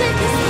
take this.